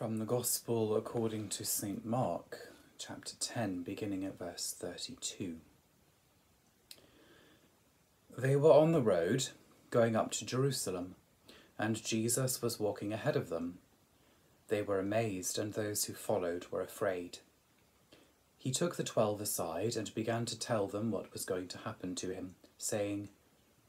From the Gospel according to St. Mark, chapter 10, beginning at verse 32. They were on the road going up to Jerusalem, and Jesus was walking ahead of them. They were amazed, and those who followed were afraid. He took the twelve aside and began to tell them what was going to happen to him, saying,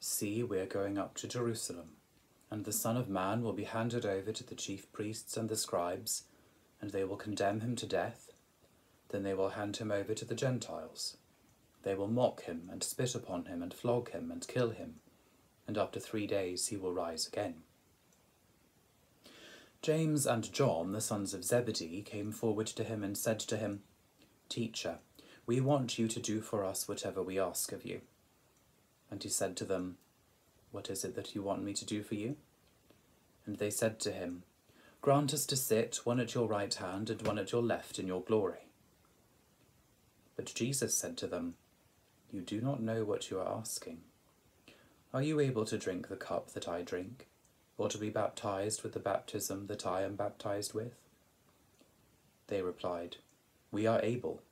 See, we are going up to Jerusalem and the Son of Man will be handed over to the chief priests and the scribes, and they will condemn him to death. Then they will hand him over to the Gentiles. They will mock him, and spit upon him, and flog him, and kill him, and after three days he will rise again. James and John, the sons of Zebedee, came forward to him and said to him, Teacher, we want you to do for us whatever we ask of you. And he said to them, what is it that you want me to do for you? And they said to him, Grant us to sit, one at your right hand and one at your left, in your glory. But Jesus said to them, You do not know what you are asking. Are you able to drink the cup that I drink, or to be baptized with the baptism that I am baptized with? They replied, We are able.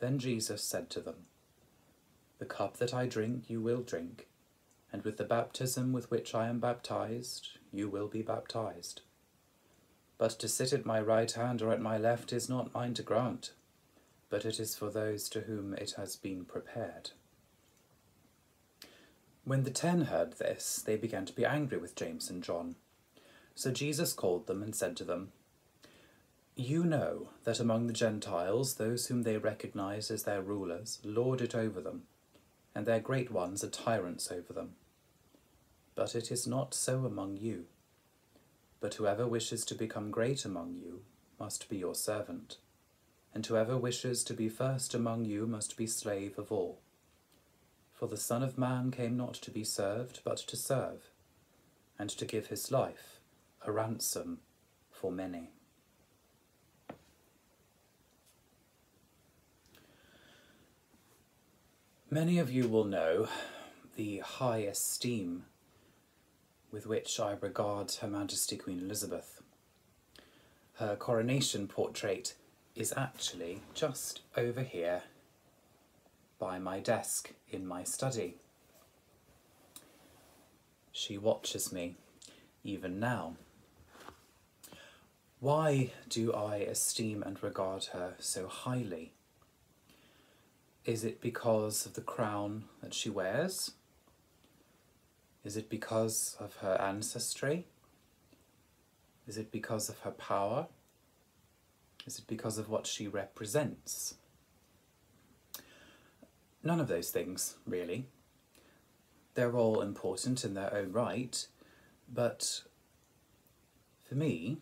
Then Jesus said to them, The cup that I drink you will drink and with the baptism with which I am baptized, you will be baptized. But to sit at my right hand or at my left is not mine to grant, but it is for those to whom it has been prepared. When the ten heard this, they began to be angry with James and John. So Jesus called them and said to them, You know that among the Gentiles, those whom they recognize as their rulers lord it over them and their great ones are tyrants over them. But it is not so among you. But whoever wishes to become great among you must be your servant, and whoever wishes to be first among you must be slave of all. For the Son of Man came not to be served, but to serve, and to give his life a ransom for many. Many of you will know the high esteem with which I regard Her Majesty Queen Elizabeth. Her coronation portrait is actually just over here by my desk in my study. She watches me even now. Why do I esteem and regard her so highly? Is it because of the crown that she wears? Is it because of her ancestry? Is it because of her power? Is it because of what she represents? None of those things, really. They're all important in their own right, but for me,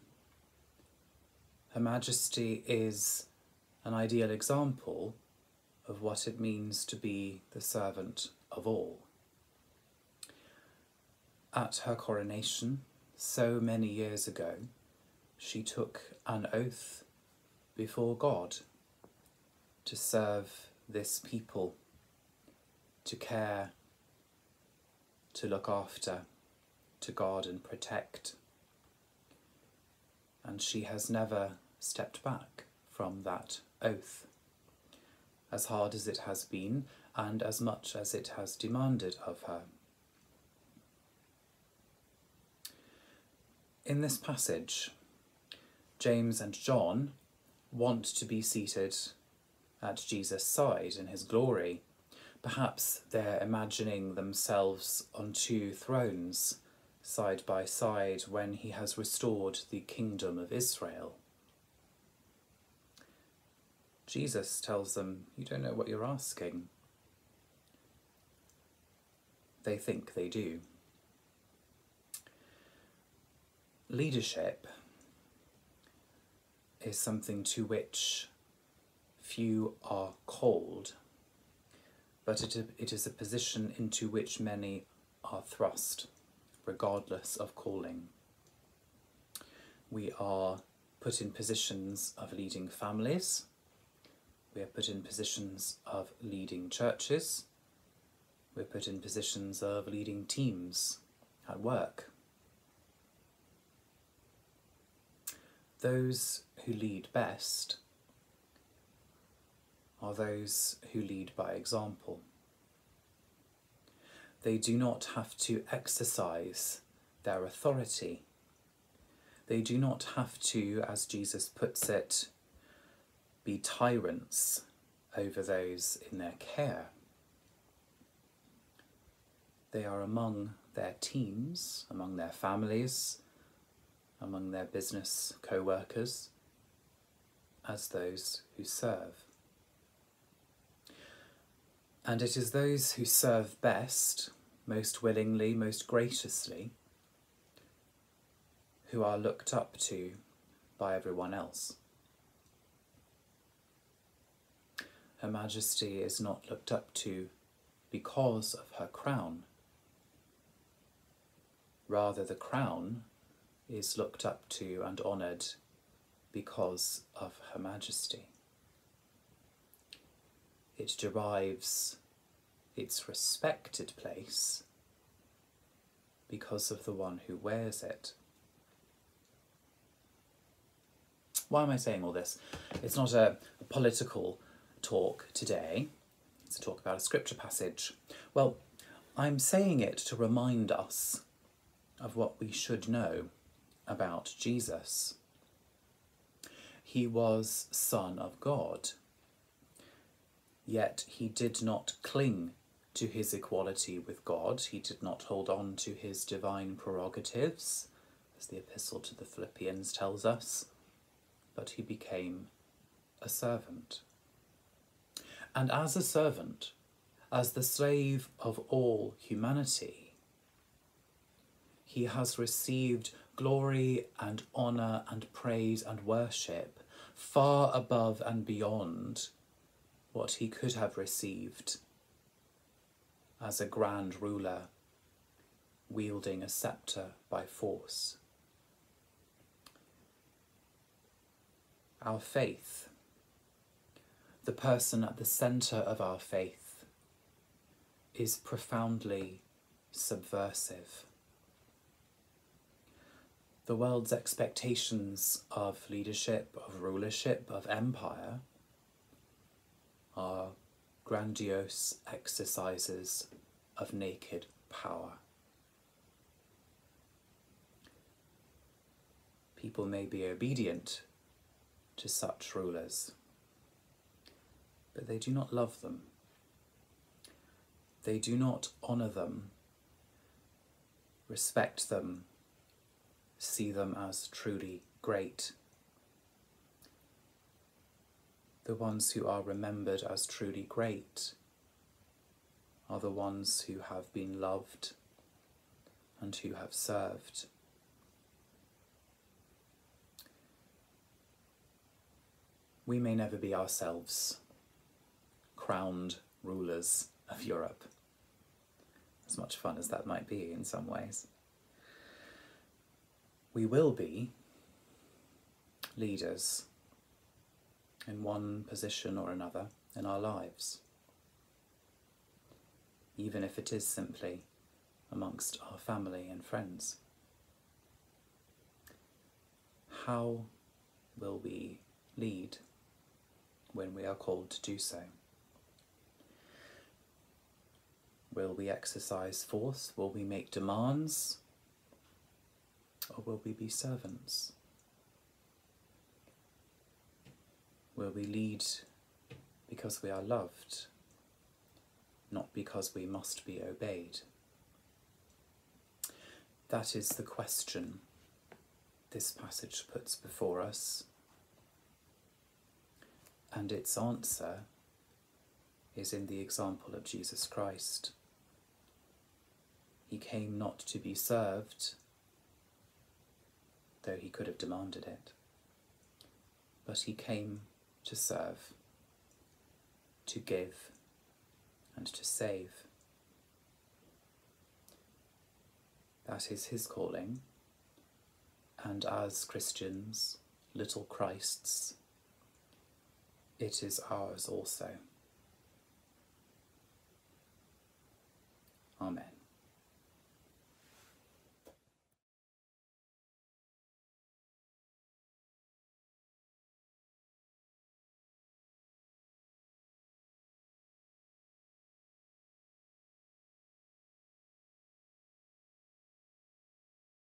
Her Majesty is an ideal example of what it means to be the servant of all. At her coronation, so many years ago, she took an oath before God to serve this people, to care, to look after, to guard and protect. And she has never stepped back from that oath as hard as it has been and as much as it has demanded of her. In this passage, James and John want to be seated at Jesus' side in his glory. Perhaps they're imagining themselves on two thrones, side by side, when he has restored the kingdom of Israel. Jesus tells them, You don't know what you're asking. They think they do. Leadership is something to which few are called, but it, it is a position into which many are thrust, regardless of calling. We are put in positions of leading families, we are put in positions of leading churches. We're put in positions of leading teams at work. Those who lead best are those who lead by example. They do not have to exercise their authority. They do not have to, as Jesus puts it, be tyrants over those in their care. They are among their teams, among their families, among their business co workers, as those who serve. And it is those who serve best, most willingly, most graciously, who are looked up to by everyone else. Her Majesty is not looked up to because of her crown. Rather, the crown is looked up to and honoured because of Her Majesty. It derives its respected place because of the one who wears it. Why am I saying all this? It's not a, a political talk today, it's a talk about a scripture passage. Well, I'm saying it to remind us of what we should know about Jesus. He was Son of God, yet he did not cling to his equality with God, he did not hold on to his divine prerogatives, as the Epistle to the Philippians tells us, but he became a servant. And as a servant, as the slave of all humanity, he has received glory and honour and praise and worship far above and beyond what he could have received as a grand ruler wielding a sceptre by force. Our faith, the person at the centre of our faith, is profoundly subversive the world's expectations of leadership, of rulership, of empire are grandiose exercises of naked power. People may be obedient to such rulers, but they do not love them. They do not honour them, respect them, see them as truly great. The ones who are remembered as truly great are the ones who have been loved and who have served. We may never be ourselves crowned rulers of Europe, as much fun as that might be in some ways we will be leaders in one position or another in our lives, even if it is simply amongst our family and friends. How will we lead when we are called to do so? Will we exercise force? Will we make demands? Or will we be servants? Will we lead because we are loved, not because we must be obeyed? That is the question this passage puts before us, and its answer is in the example of Jesus Christ. He came not to be served, though he could have demanded it. But he came to serve, to give, and to save. That is his calling, and as Christians, little Christs, it is ours also.